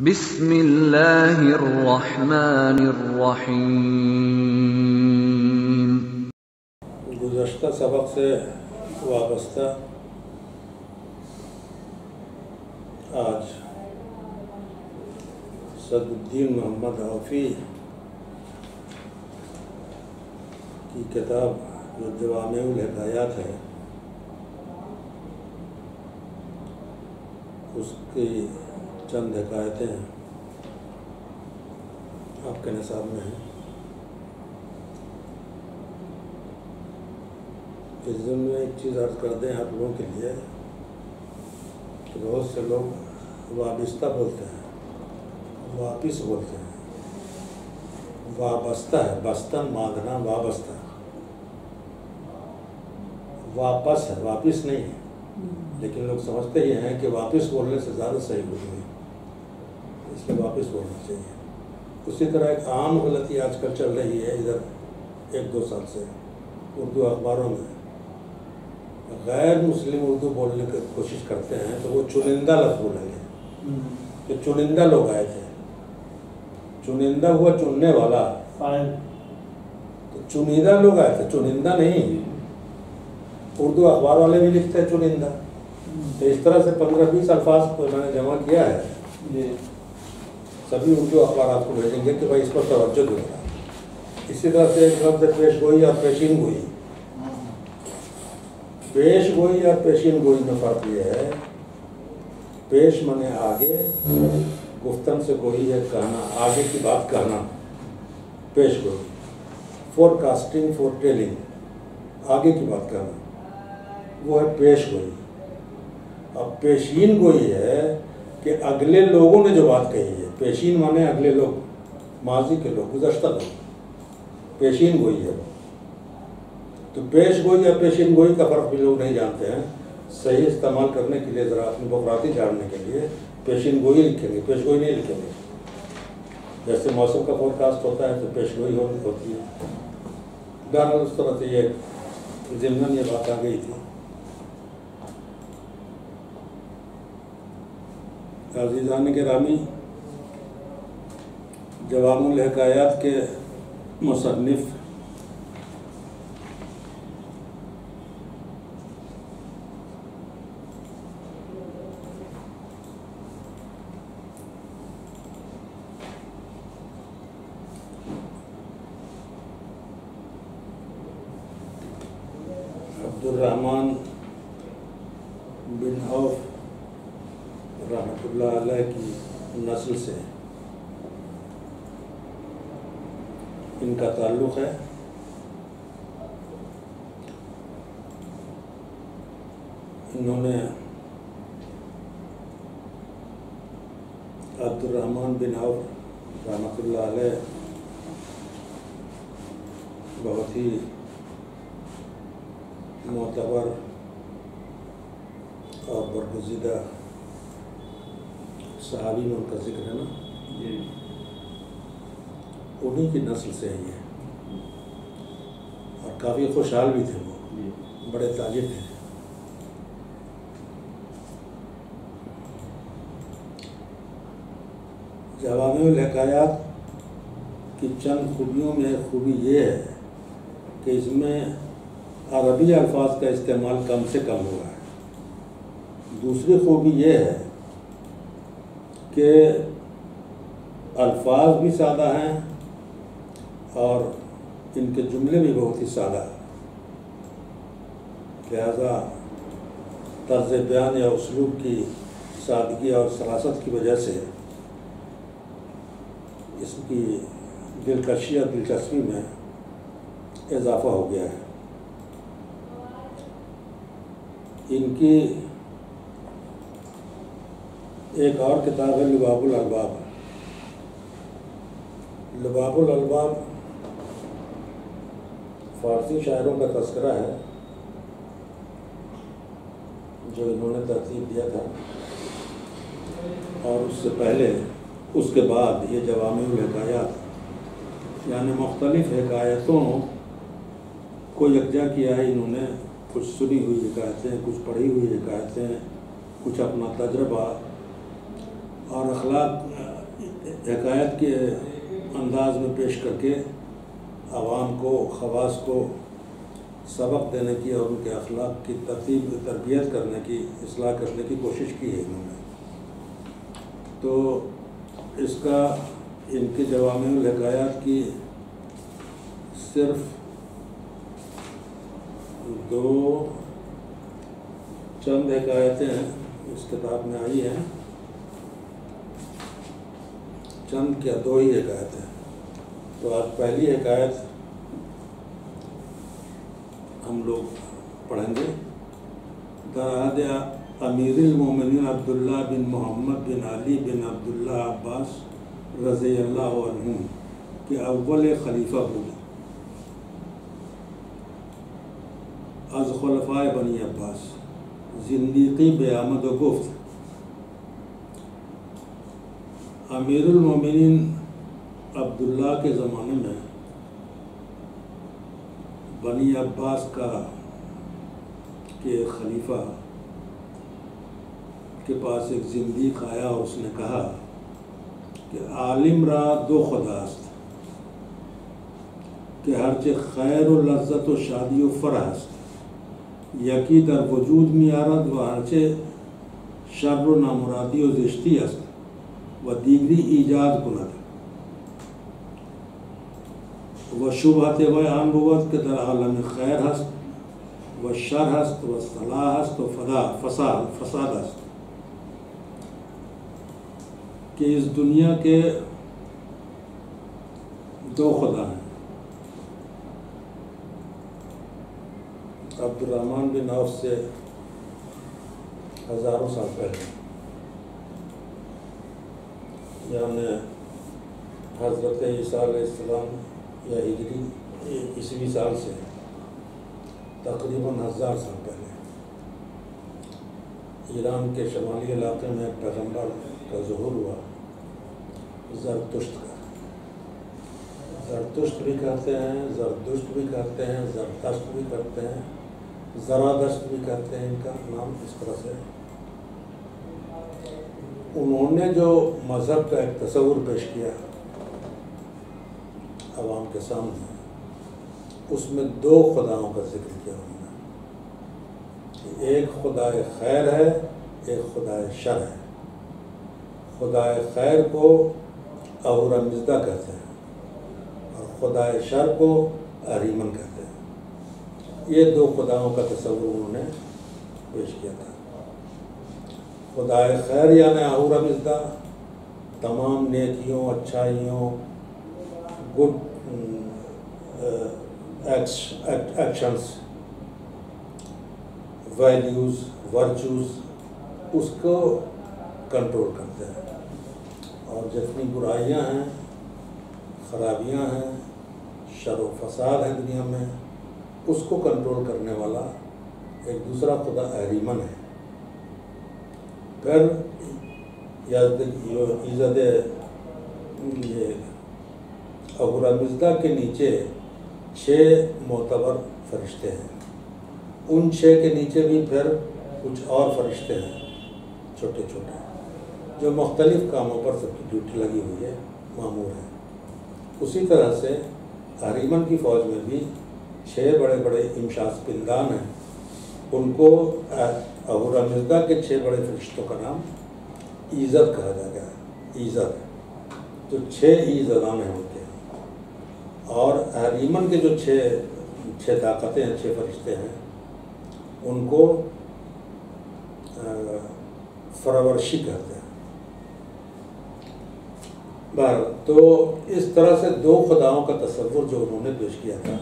बिस्मिल्लाहिर्रहमानिर्रहीम गुज़श्ता सबक से वाबस्ता आज सदुद्दीन मोहम्मद हफ़ी की किताब जो जवाम हदायात है उसकी चंद हकायतें आपके निसाब में हैं। इस दिन में एक चीज़ अर्ज़ कर दें आप लोगों के लिए कि बहुत से लोग वाबिस्ता बोलते हैं वापिस बोलते हैं। वाबस्ता है बस्तन बांधना वाबस्ता। वापस है वापिस नहीं है। लेकिन लोग समझते ही हैं कि वापस बोलने से ज़्यादा सही बोलेंगे। इसलिए वापस बोलना चाहिए। उसी तरह एक आम गलती आजकल चल रही है इधर एक दो साल से उर्दू अखबारों में। गैर मुस्लिम उर्दू बोलने की कोशिश करते हैं तो वो चुनिंदा लफ्ज़ बोलेंगे। कि चुनिंदा लोग आए थे। चुनिंदा हुआ चुनने वाला। तो चुनिंदा लोग आए थे चुनिंदा नहीं। उर्दू अखबार वाले भी लिखते हैं चुनिंदा। तो इस तरह से पंद्रह बीस अल्फाज को मैंने जमा किया है। सभी उर्दू अखबार आपको भेजेंगे कि भाई इस पर तवज्जो दो। इसी तरह से लफ्ज़ पेश गोई और पेशीन गोई। पेश गोई और पेशीन गोई में फ़र्क यह है, पेश मने आगे, गुफ्तन से गोई है कहना, आगे की बात कहना। पेश गोई। फोरकास्टिंग फोर टेलिंग आगे की बात कहना। वो है पेश गोई। अब पेशीन गोई है कि अगले लोगों ने जो बात कही पेशीन माने अगले लोग माजी के लोग गुजश्ता लोग। पेशीन गोई है। तो पेश गोई या पेशीन गोई का फ़र्क भी लोग नहीं जानते हैं। सही इस्तेमाल करने के लिए ज़रा अपनी बकराती जानने के लिए पेशीन गोई लिखेंगे पेश गोई नहीं लिखेंगे। जैसे मौसम का फोरकास्ट होता है तो पेश गोई हो, होती है। बहरहाल उस तरह से ये ज़िमन ये बात आ गई थी। अजीज़ान के रामी जवामुल हकायात के मुसनफ़ अब्दुलरहमान बिन औफ रहमतुल्लाह की नस्ल से इनका ताल्लुक़ है। इन्होंने अब्दुलरहमान बिन रहमतुल्लाह अलैह बहुत ही मोतबर और बरगुजीदा सहाबी में उनका ज़िक्र है ना? उन्हीं की नस्ल से है। ये और काफ़ी खुशहाल भी थे वो। बड़े ताजिर थे। जवाब लकायात की चंद खूबियों में खूबी ये है कि इसमें अरबी अल्फाज का इस्तेमाल कम से कम हुआ है। दूसरी खूबी ये है कि अल्फाज भी सादा हैं और इनके जुमले भी बहुत ही सादा लिहाजा तर्ज बयान या उसलूब की सादगी और सरासत की वजह से इसकी दिलकशी और दिलचस्पी में इजाफ़ा हो गया है। इनकी एक और किताब है, लुबाबुल अलबाब। लुबाबुल अलबाब फ़ारसी शायरों का तस्करा है, जो इन्होंने तरतीब दिया था। और उससे पहले, उसके बाद ये जवामी हकायात, यानी मुख्तलिफ़ हकायतों को यकजा किया है। इन्होंने कुछ सुनी हुई हकायतें, कुछ पढ़ी हुई हकायतें, कुछ अपना तजर्बा और अखलाक, हकायत के अंदाज में पेश करके आवाम को, खवास को सबक देने की और उनके अखलाक की तरतीब, तरबियत करने की असलाह करने की कोशिश की है इन्होंने। तो इसका इनके जवाब हकायात की सिर्फ़ दो चंद हकायतें हैं इस किताब में आई हैं। चंद क्या दो ही हकायत तो आज पहली हकायत हम लोग पढ़ेंगे। दराद अमीरमिन अब्दुल्ला बिन मोहम्मद बिन अली बिन अब्दुल्ला अब्बास रज़ी अल्लाह के अव्वल खलीफा हुए अज बनी अब्बास, ज़िंदगी बेआमद गुफ्त। अमीरमिन अब्दुल्ला के ज़माने में बनी अब्बास का के खलीफा के पास एक ज़िंदगी आया और उसने कहा कि आलिम रा दो खुदास्त, कि हर चे खैर व लज्जत व शादी व फरास्त यकी दर वजूद में व हरचे शर व नामुरादी व जिश्ती अस्त, व दीगरी ईजाद कुनत व शुभत व अनबुवत के दर आलम खैर हस्त व शर हस्त व सलाह हस्त व फदा फसाद फसाद हस्त कि इस दुनिया के दो खुदा हैं अब्दुलरहमान बिन औफ से हज़ारों साल पहले यानी हज़रत ईसा ईसीम या हिजरी ईसवी साल से तकरीबन हज़ार साल पहले ईरान के शमाली इलाके में पैगंबर का जहूर हुआ। जरतुश्त का। जरतुश्त भी कहते हैं, जरदुश्त भी कहते हैं, जरदस्त भी करते हैं, ज़रादस्त भी कहते हैं, इनका नाम इस तरह से। उन्होंने जो मज़हब का एक तस्वुर पेश किया आवाम के सामने। उसमें दो खुदाओं का ज़िक्र किया उन्होंने। एक खुदा खैर है, एक खुदा शर है। खुदा खैर को अहूरा मिजदा कहते हैं और खुदा शर को अरीमन कहते हैं। ये दो खुदाओं का तस्वुर उन्होंने पेश किया था। खुदा खैर यानी अहूरा मिजदा तमाम नेकियों, अच्छाइयों, गुड एक्शंस वैल्यूज़ वर्चूज़ उसको कंट्रोल करते हैं। और जितनी बुराइयाँ हैं, ख़राबियाँ हैं, शर फसाद है दुनिया में, उसको कंट्रोल करने वाला एक दूसरा खुदा अहरीमन है। फिर इज़्ज़त, ये अबूरा मिजदा के नीचे छः मोतबर फरिश्ते हैं। उन छः के नीचे भी फिर कुछ और फरिश्ते हैं छोटे छोटे जो मुख्तलिफ़ कामों पर सबकी ड्यूटी लगी हुई है, मामूर है। उसी तरह से हरीमन की फ़ौज में भी छः बड़े बड़े इमशास पिंदान हैं। उनको अबूरा मिजदा के छः बड़े फरिश्तों का नाम ईज़त कहा जाएगा ईज़त तो छः ईज़दान हैं। और हरीमन के जो छः छः ताकतें हैं छः फरिश्ते हैं, उनको फरावर्शी कहते हैं। बार तो इस तरह से दो खुदाओं का तस्वुर जो उन्होंने पेश किया था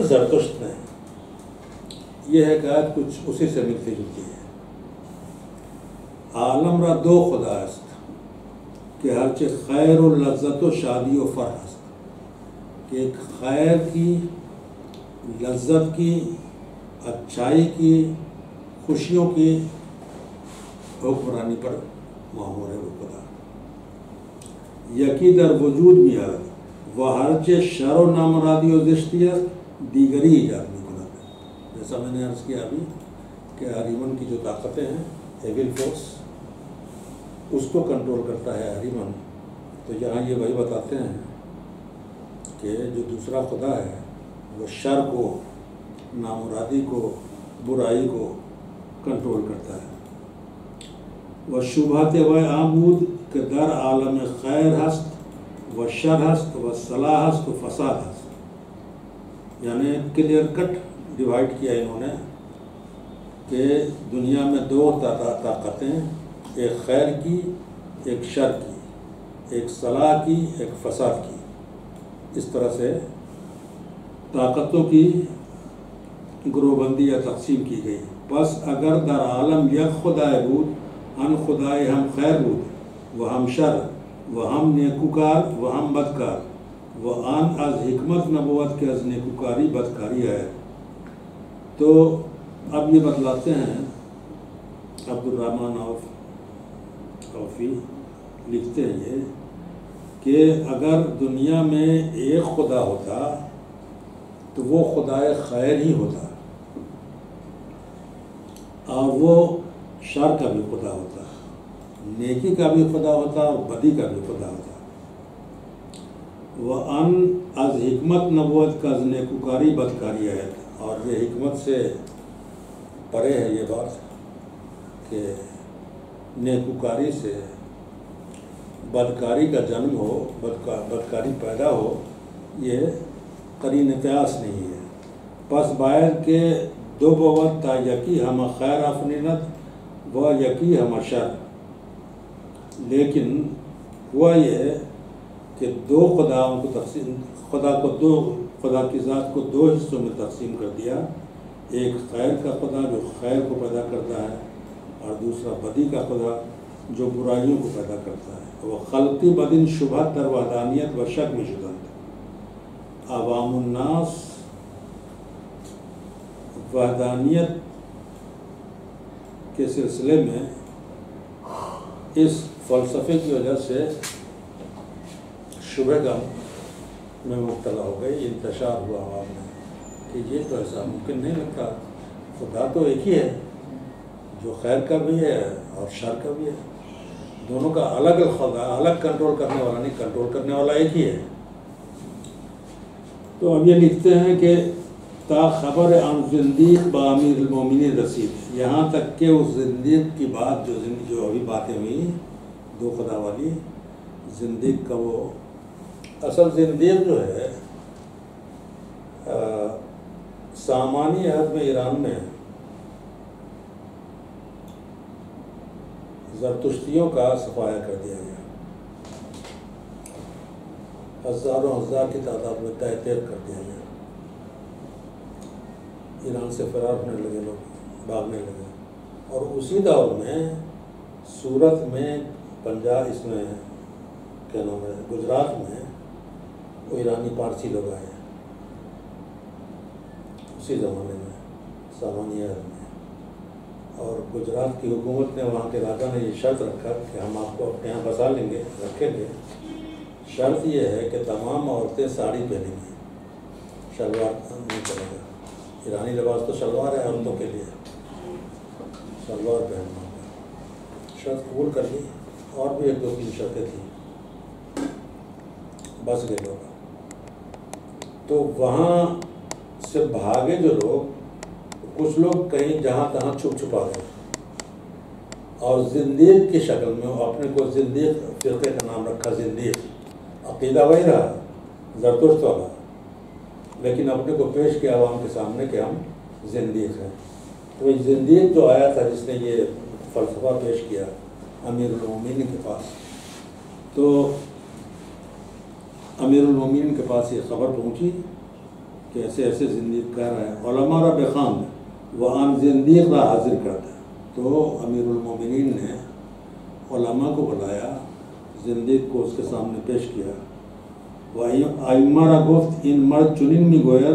जरतुश्त ने यह है कि कुछ उसी से मिलती जुलती है। आलम रा दो खुदा कि हर चे खैर और लज्जत व शादी व फरहस्त कि एक खैर की, लज्जत की, अच्छाई की, खुशियों की हुक्मरानी पर मामूर है खुदा। यकी दर वजूद भी है, वह हर चे शर व नामरादी व दस्तियत दीगरी ईजाद में खुदा जैसा मैंने अर्ज़ किया अभी कि हरीमन की जो ताकतें हैं एविल फोर्स उसको कंट्रोल करता है हरिमन। तो यहाँ ये वही बताते हैं कि जो दूसरा खुदा है, वो शर को, नामुरादी को, बुराई को कंट्रोल करता है। व शुभत व आमूद, के दर आलम खैर हस्त व शर हस्त व सलाह हस्त फसाद हस्त। यानी क्लियर कट डिवाइड किया इन्होंने कि दुनिया में दो ताकतें एक खैर की, एक शर की, एक सलाह की, एक फसाद की। इस तरह से ताकतों की ग्रोबंदी या तकसीम की गई। बस अगर दर आलम यक खुदाए बूद अन खुदाए हम खैर बूद व हम शर व हम नेकुकार व हम बदकार व आन अज हमत नबूत के अज नेकुकारी बदकारी है। तो अब ये बतलाते हैं अब्दुलरहमान औफ औफी लिखते हैं ये कि अगर दुनिया में एक खुदा होता तो वो खुदाए खैर ही होता। और वो शर का भी खुदा होता, नेकी का भी खुदा होता और बदी का भी खुदा होता। वह अन अज हमत नबूत का नेकुकारी बदकारी है। और ये हमत से परे है ये बात कि नेकुकारी से बदकारी का जन्म हो, बदका, बदकारी पैदा हो, ये करीन प्यास नहीं है। पस बायर के दो बवत ता यकी हम खैर अफनीनत व यकी हम शर। लेकिन हुआ ये कि दो खुदाओं को तकसीम, खुदा को दो, खुदा की ज़ात को दो हिस्सों में तकसीम कर दिया। एक खैर का खुदा जो खैर को पैदा करता है और दूसरा बदी का खुदा जो बुराइयों को पैदा करता है। वह खलती बदिन शुभ तर वहदानियत व शक में शुदंत अवामनास वहदानियत के सिलसिले में इस फ़लसफ़े की वजह से शुभ गम में मुबतला हो गई इंतशार हुआ आवाम में कि ये तो ऐसा मुमकिन नहीं लगता। खुदा तो एक ही है। जो खैर का भी है और शर का भी है, दोनों का अलग अलग कंट्रोल करने वाला नहीं कंट्रोल करने वाला एक ही है। तो अब ये लिखते हैं कि, ता खबर अन जिंदीक बामीर मोमिन रसीद। यहाँ तक के उस जिंदीक की बात जो ज़िंदगी, जो अभी बातें हुई, दो खुदा वाली, जिंदीक का वो, असल जिंदीक जो है सामान्य हद में, ईरान में जरतुश्तियों का सफाया कर दिया गया। हज़ारों हज़ार की तादाद में तय तेर कर दिया गया। ईरान से फरार होने लगे लोग, भागने लगे। और उसी दौर में सूरत में पंजाब, इसमें क्या नाम है, गुजरात में वो ईरानी पारसी लोग आए उसी ज़माने में, सामान्य में और गुजरात की हुकूमत ने वहाँ के राजा ने ये शर्त रखा कि हम आपको अपने यहाँ बसा लेंगे, रखेंगे। शर्त ये है कि तमाम औरतें साड़ी पहनेंगी। शलवार नहीं चलेगा ईरानी लिबास तो शलवार है औरतों के लिए। शलवार पहनना शर्त कबूल कर ली। और भी एक दो तीन शर्तें थी। बस गए लोग। तो वहाँ से भागे जो लोग कुछ लोग कहीं जहाँ तहाँ छुप छुपा गए और जिंदीक की शक्ल में अपने को जिंदीक फ़िरक़े का नाम रखा जिंदीक अकीदा वही रहा जरतुस्त वाला लेकिन अपने को पेश किया आवाम के सामने कि हम जिंदीक हैं। तो जिंदीक जो आया था जिसने ये फ़लसफ़ा पेश किया अमीर के पास। तो अमीर के पास ये खबर पहुँची कि ऐसे ऐसे ज़िंदगी कह रहे हैं और हमारा बेखान वह ज़िंदगी का हाजिर करता है। तो अमीरमिन ने ओलमा को बुलाया ज़िंदगी को उसके सामने पेश किया। वह आइमारा गुफ्त इन मर्द चुनिन में गोयर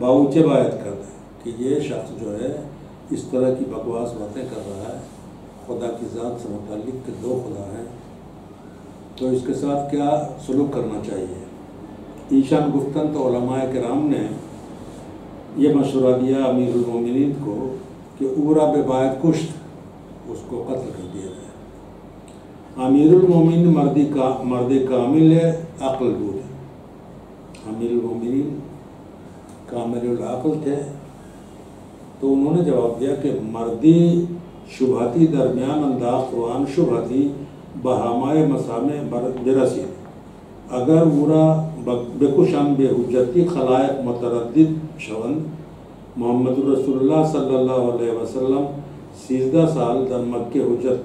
बाउचे बायत कर दे कि ये शख्स जो है, इस तरह की बकवास बातें कर रहा है। खुदा की ज़ात से मुतल के दो खुदा हैं। तो इसके साथ क्या सलूक करना चाहिए? ईशान गुफ्तन तो कराम ने यह मशवरा दिया अमीर अमीरमिन को कि उरा बेबायत कुश्त, उसको कत्ल कर दिया अमीरुलमोमिन मर्दी का, मर्द कामिल है, अक्ल दूर है। अमीरुलमोमिन कामिल अक्ल थे। तो उन्होंने जवाब दिया कि मर्दी शुभाती दरमियान अंदाज कुरान शुभाती बहामाए मसामे बरसी अगर बुरा बेकुशान बेहुजती खलायक मतरद शवन मोहम्मद रसोल्ला सल्ला अलैहि वसल्लम सीजदा साल दर मक्के हुजत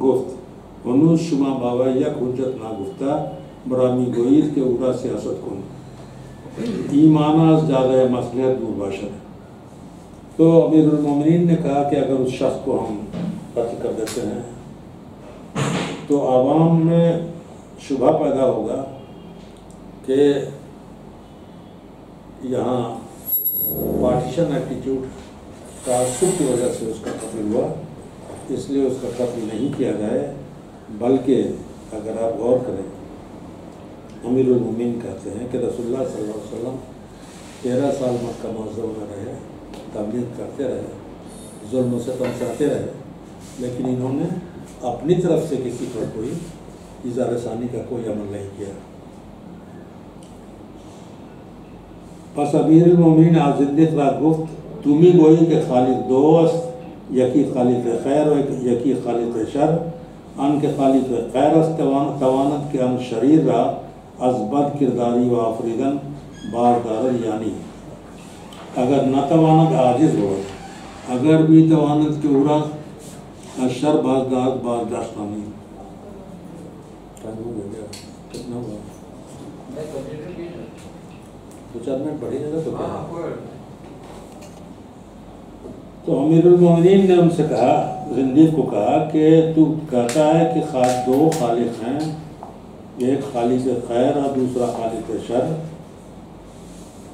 गुफ्त हनूज शुमा बाबा यक हुजत ना गुफ्ता, बरामी गोईद के उड़ा सियासत कन। ईमाना ज़्यादा मसलहत दूर बाशद तो अमीरमिन ने कहा कि अगर उस शख्स को हम कत्ल कर देते हैं तो आवाम में शुभा पैदा होगा कि यहाँ पार्टीशन एटीट्यूड तासुब की वजह से उसका कत्ल हुआ, इसलिए उसका कत्ल नहीं किया जाए, बल्कि अगर आप गौर करें अमीरमिन कहते हैं कि रसोल्ला वसल्लम तेरह साल मक्का मौजू में रहे तबलीग करते रहे, जुल्म से पहुँचाते रहे, लेकिन इन्होंने अपनी तरफ़ से किसी पर कोई ईजा रसानी का कोई अमल नहीं किया। बस अमीरमिन आज ज़िंदगी गुफ्त, तुम्ही गोई के खालिद दोस्त, यकी खालिद खैर यकी खालिद शर अन के खालिद खैर तवानत के अन शरीर रहा अजबद किरदारी व आफरीदन बारदार यानी। अगर न तवानत आजिज हो, अगर भी तवानत के अशर बाजदार बारदाश्तानी कितना हुआ दो चार मिनट बढ़िएगा तो क्या तो अमीरमिन ने उनसे कहा ज़िंदगी को कहा कि तू कहता है कि खास दो खालिक हैं। एक खालिक खैर, और दूसरा खालिक शर।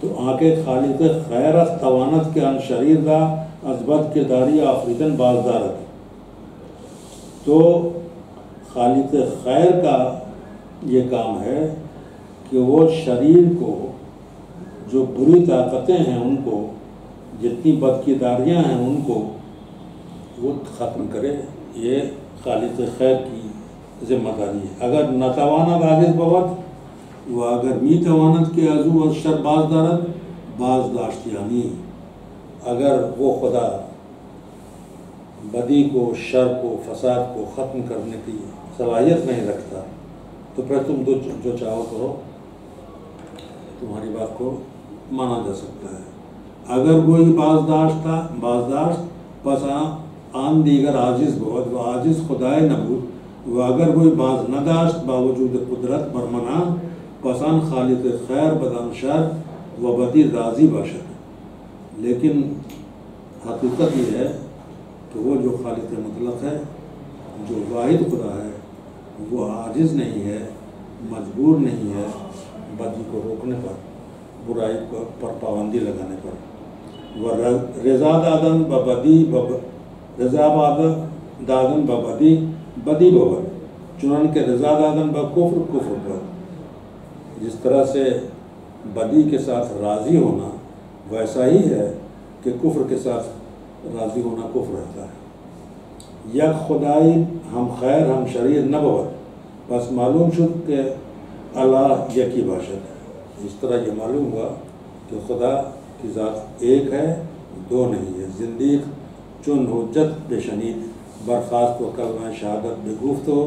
तो आके खालिक खैर तवानत के अन शरीर का अजबत किरदारी आफरीदन बाजदारत तो खालिक खैर का ये काम है कि वो शरीर को, जो बुरी ताकतें हैं उनको, जितनी बदकिदारियाँ हैं उनको, वो ख़त्म करे। ये खालिद खैर की ज़िम्मेदारी है। अगर नतवाना गाजिज बवत वो अगर मी तवानत के अजू और शर बाजदारत बाजदाश्त यानी अगर वो खुदा बदी को, शर को, फसाद को ख़त्म करने की सलाहियत नहीं रखता। तो फिर तुम दो जो चाहो करो। तुम्हारी बात को माना जा सकता है। अगर कोई बाजदाश्त था बाजदाश्त बस आन दीगर आजिज़ बहुत, व आजिज़ खुदाए नबूद व अगर कोई बाज नदाश्त बावजूद कुदरत बरमना पसान खालिद खैर, बदन शर, व बदी राज़ी बाशद लेकिन हकीकत ये है कि वो जो खालिद मतलब है, जो वाहिद खुदा है वो आजिज़ नहीं है, मजबूर नहीं है बदी को रोकने पर, बुराई पर पाबंदी लगाने पर। वह रजा दादन बदी बब रजा दादन बदी बदी बबद चुनान के रजा दादन ब कुफ्र कुफ्र बद जिस तरह से बदी के साथ राज़ी होना, वैसा ही है कि कुफ्र के साथ राज़ी होना कुफ्र रहता है। यक खुदाई हम खैर हम शरीर न बवत बस मालूम शुद के अल्लाह यकी बाशत है इस तरह ये मालूम हुआ कि खुदा की ज़ात एक है दो नहीं है ज़िंदगी चुन हजत बेशनीद बर्खास्त व कलम शहादत बेगुफ्त हो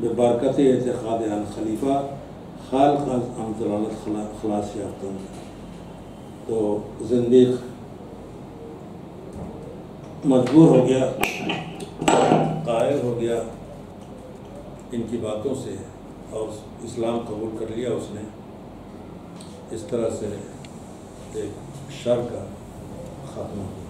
बेबरकत एतखाद खलीफा खाल खलास याफ्ता तो ज़िंदगी मजबूर हो गया कायल हो गया इनकी बातों से और इस्लाम कबूल कर लिया उसने। इस तरह से एक शर का खात्मा। हो